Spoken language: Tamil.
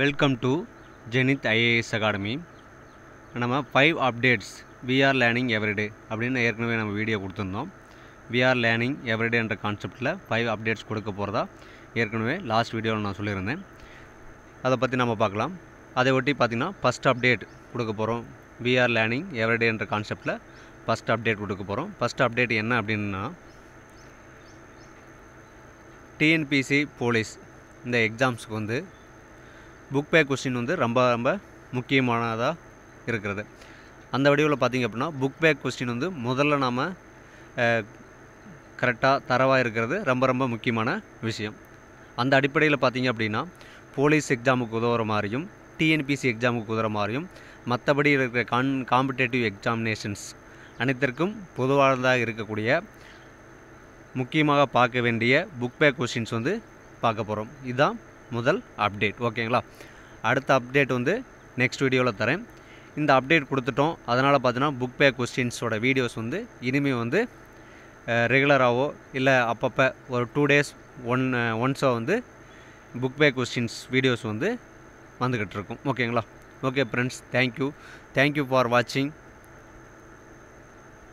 Welcome to Zenith IAS academy நம்ம five updates we are learning everyday அப்படின்னு ஏற்கனவே நம்ம வீடியோ கொடுத்துருந்தோம். விஆர் லேர்னிங் எவ்ரிடே என்ற கான்செப்ட்டில் ஃபைவ் அப்டேட்ஸ் கொடுக்க போகிறதா ஏற்கனவே லாஸ்ட் வீடியோவில் நான் சொல்லியிருந்தேன். அதை பற்றி நம்ம பார்க்கலாம். அதை ஒட்டி பார்த்திங்கன்னா ஃபஸ்ட் அப்டேட் கொடுக்க போகிறோம் விஆர் லேர்னிங் எவ்ரிடே என்ற கான்செப்ட்டில் ஃபஸ்ட் அப்டேட் கொடுக்க போகிறோம் ஃபஸ்ட் அப்டேட் என்ன அப்படின்னா டிஎன்பிசி போலீஸ் இந்த எக்ஸாம்ஸுக்கு வந்து புக் பே கொஸ்டின் வந்து ரொம்ப ரொம்ப முக்கியமானதாக இருக்கிறது. அந்த வடிவில் பார்த்திங்க அப்படின்னா புக் பேக் கொஸ்டின் வந்து முதல்ல நாம் கரெக்டாக தரவாக இருக்கிறது ரொம்ப ரொம்ப முக்கியமான விஷயம். அந்த அடிப்படையில் பார்த்திங்க அப்படின்னா போலீஸ் எக்ஸாமுக்கு உதவுற மாதிரியும் டிஎன்பிசி எக்ஸாமுக்கு உதவுற மாதிரியும் மற்றபடி இருக்கிற கான் காம்படேட்டிவ் எக்ஸாமினேஷன்ஸ் அனைத்திற்கும் பொதுவானதாக இருக்கக்கூடிய முக்கியமாக பார்க்க வேண்டிய புக் பேக் கொஸ்டின்ஸ் வந்து பார்க்க போகிறோம் இதுதான் முதல் அப்டேட் ஓகேங்களா அடுத்த அப்டேட் வந்து நெக்ஸ்ட் வீடியோவில் தரேன். இந்த அப்டேட் கொடுத்துட்டோம். அதனால் பார்த்தீங்கன்னா புக் பே கொஸ்டின்ஸோட வீடியோஸ் வந்து இனிமேல் வந்து ரெகுலராகவோ இல்லை அப்பப்போ ஒரு டூ டேஸ் ஒன் ஒன்ஸோ வந்து புக் பேக் கொஸ்டின்ஸ் வீடியோஸ் வந்து வந்துக்கிட்டு இருக்கும். ஓகேங்களா okay friends thank you thank you for வாட்சிங்